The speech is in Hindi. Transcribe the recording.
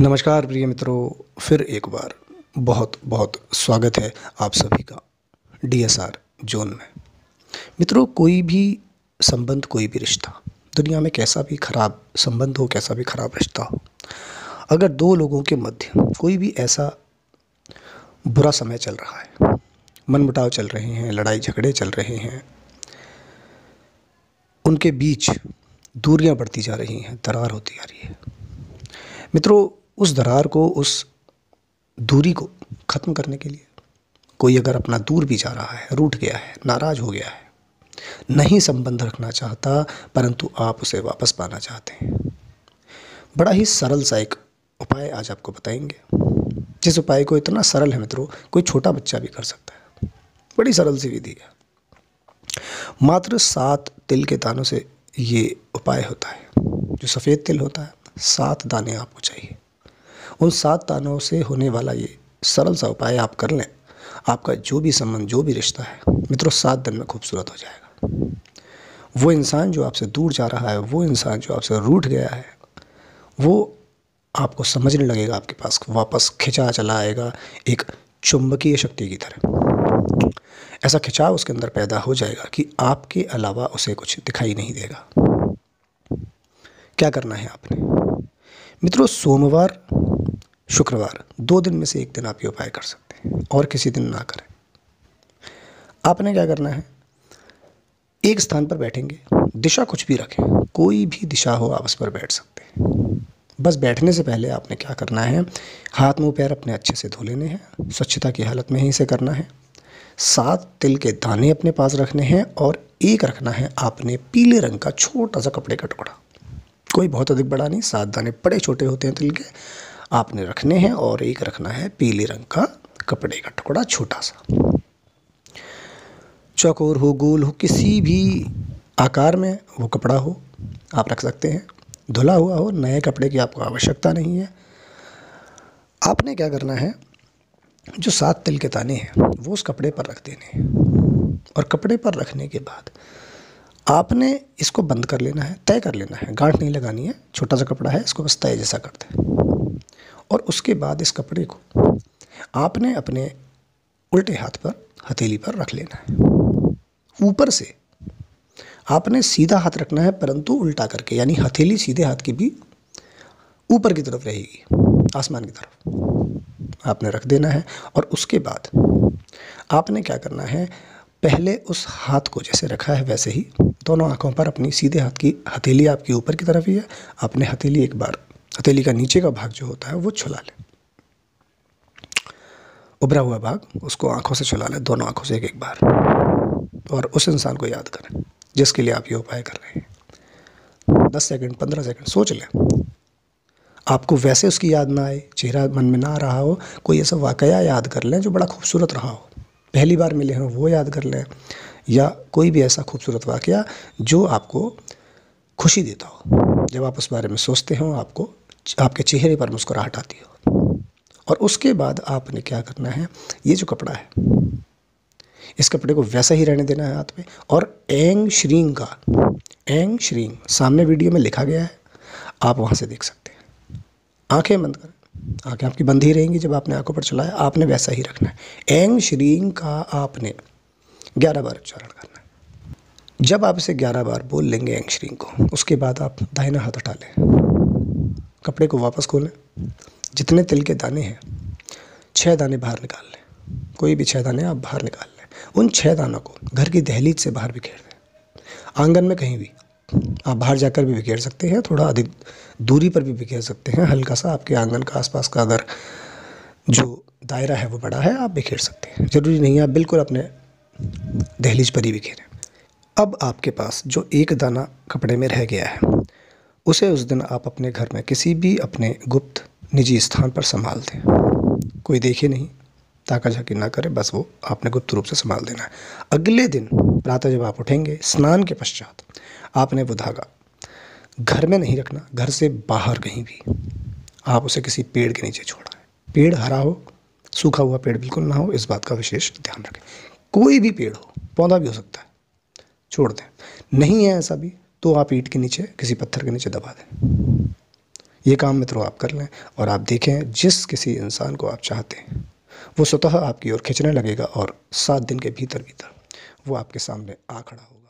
नमस्कार प्रिय मित्रों, फिर एक बार बहुत बहुत स्वागत है आप सभी का डीएसआर जोन में। मित्रों, कोई भी संबंध, कोई भी रिश्ता, दुनिया में कैसा भी खराब संबंध हो, कैसा भी खराब रिश्ता हो, अगर दो लोगों के मध्य कोई भी ऐसा बुरा समय चल रहा है, मनमुटाव चल रहे हैं, लड़ाई झगड़े चल रहे हैं, उनके बीच दूरियाँ बढ़ती जा रही हैं, दरार होती जा रही है। मित्रों उस दरार को, उस दूरी को ख़त्म करने के लिए कोई अगर अपना दूर भी जा रहा है, रूठ गया है, नाराज़ हो गया है, नहीं संबंध रखना चाहता, परंतु आप उसे वापस पाना चाहते हैं। बड़ा ही सरल सा एक उपाय आज आपको बताएँगे। जिस उपाय को इतना सरल है मित्रों, कोई छोटा बच्चा भी कर सकता है। बड़ी सरल सी विधि है। मात्र सात तिल के दानों से ये उपाय होता है। जो सफ़ेद तिल होता है, सात दाने आपको चाहिए। उन सात तानों से होने वाला ये सरल सा उपाय आप कर लें। आपका जो भी संबंध, जो भी रिश्ता है, मित्रों, सात दिन में खूबसूरत हो जाएगा। वो इंसान जो आपसे दूर जा रहा है, वो इंसान जो आपसे रूठ गया है, वो आपको समझने लगेगा आपके पास, वापस खिंचा चला आएगा एक चुंबकीय शक्ति की तरह। ऐसा खिंचाव उसके अंदर पैदा हो जाएगा कि आपके अलावा उसे कुछ दिखाई नहीं देगा। क्या करना है आपने? मित्रों, सोमवार शुक्रवार, दो दिन में से एक दिन आप ये उपाय कर सकते हैं और किसी दिन ना करें। आपने क्या करना है? एक स्थान पर बैठेंगे, दिशा कुछ भी रखें, कोई भी दिशा हो आप उस पर बैठ सकते हैं। बस बैठने से पहले आपने क्या करना है? हाथ मुँह पैर अपने अच्छे से धो लेने हैं, स्वच्छता की हालत में ही इसे करना है। सात तिल के दाने अपने पास रखने हैं और एक रखना है आपने पीले रंग का छोटा सा कपड़े का टुकड़ा। कोई बहुत अधिक बड़ा नहीं, सात दाने बड़े छोटे होते हैं तिल के। आपने रखने हैं और एक रखना है पीले रंग का कपड़े का टुकड़ा छोटा सा। चौकोर हो, गोल हो, किसी भी आकार में वो कपड़ा हो, आप रख सकते हैं। धुला हुआ हो, नए कपड़े की आपको आवश्यकता नहीं है। आपने क्या करना है, जो सात तिल के ताने हैं, वो उस कपड़े पर रख देने हैं। और कपड़े पर रखने के बाद आपने इसको बंद कर लेना है, तय कर लेना है। गांठ नहीं लगानी है, छोटा सा कपड़ा है, इसको बस तय जैसा कर दें और उसके बाद इस कपड़े को आपने अपने उल्टे हाथ पर, हथेली पर रख लेना है। ऊपर से आपने सीधा हाथ रखना है, परंतु उल्टा करके, यानी हथेली सीधे हाथ की भी ऊपर की तरफ़ रहेगी, आसमान की तरफ़। आपने रख देना है और उसके बाद आपने क्या करना है, पहले उस हाथ को जैसे रखा है वैसे ही दोनों आँखों पर अपनी सीधे हाथ की हथेली आपकी ऊपर की तरफ़ ही है। आपने हथेली एक बार हथेली का नीचे का भाग जो होता है, वो छुला लें। उभरा हुआ भाग उसको आँखों से छुला लें, दोनों आँखों से एक एक बार। और उस इंसान को याद करें, जिसके लिए आप ये उपाय कर रहे हैं। दस सेकंड, पंद्रह सेकंड, सोच लें। आपको वैसे उसकी याद ना आए, चेहरा मन में ना रहा हो, कोई ऐसा वाकया याद कर लें जो बड़ा खूबसूरत रहा हो। पहली बार मिले हों, वो याद कर लें। या कोई भी ऐसा खूबसूरत वाक़ जो आपको खुशी देता हो। जब आप उस बारे में सोचते हो, आपको आपके चेहरे पर मुस्कुराहट आती हो। और उसके बाद आपने क्या करना है? ये जो कपड़ा है, इस कपड़े को वैसा ही रहने देना है हाथ में। और एंग श्रींग का एंग श्रींग, सामने वीडियो में लिखा गया है, आप वहाँ से देख सकते हैं। आँखें बंद करें। आँखें आपकी बंद ही रहेंगी जब आपने आँखों पर चलाया, आपने वैसा ही रखना है। एंग श्रींग का आपने ग्यारह बार उच्चारण करना है। जब आप इसे ग्यारह बार बोल लेंगे एंग श्रींग को, उसके बाद आप दाहिना हाथ उठा लें। कपड़े को वापस खोलें। जितने तिल के दाने हैं छः दाने बाहर निकाल लें। कोई भी छः दाने आप बाहर निकाल लें। उन छः दानों को घर की दहलीज से बाहर बिखेर दें। आँगन में कहीं भी आप बाहर जाकर भी बिखेर सकते हैं, थोड़ा अधिक दूरी पर भी बिखेर सकते हैं, हल्का सा आपके आँगन का आसपास का अगर जो दायरा है वो बड़ा है, आप बिखेर सकते हैं। ज़रूरी नहीं है आप बिल्कुल अपने दहलीज पर ही बिखेरें। अब आपके पास जो एक दाना कपड़े में रह गया है उसे उस दिन आप अपने घर में किसी भी अपने गुप्त निजी स्थान पर संभाल दें। कोई देखे नहीं, ताका झाकी ना करें, बस वो आपने गुप्त रूप से संभाल देना है। अगले दिन प्रातः जब आप उठेंगे, स्नान के पश्चात आपने वो धागा घर में नहीं रखना, घर से बाहर कहीं भी आप उसे किसी पेड़ के नीचे छोड़ा है। पेड़ हरा हो, सूखा हुआ पेड़ बिल्कुल ना हो, इस बात का विशेष ध्यान रखें। कोई भी पेड़ हो, पौधा भी हो सकता है, छोड़ दें। नहीं है ऐसा भी तो आप ईट के नीचे, किसी पत्थर के नीचे दबा दें। ये काम मित्रों आप कर लें और आप देखें जिस किसी इंसान को आप चाहते हैं, वो स्वतः आपकी ओर खींचने लगेगा और सात दिन के भीतर भीतर वो आपके सामने आ खड़ा होगा।